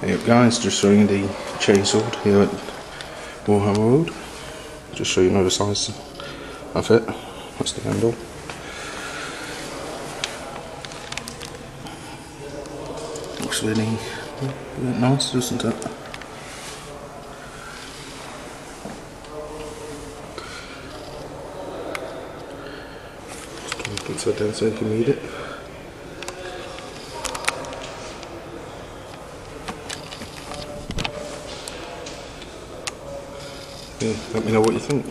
Hey guys, just showing the chainsword here at Warhammer World. Just so you know the size of it. That's the handle. Looks really, nice, doesn't it? Just so you it. Yeah, let me know what you think.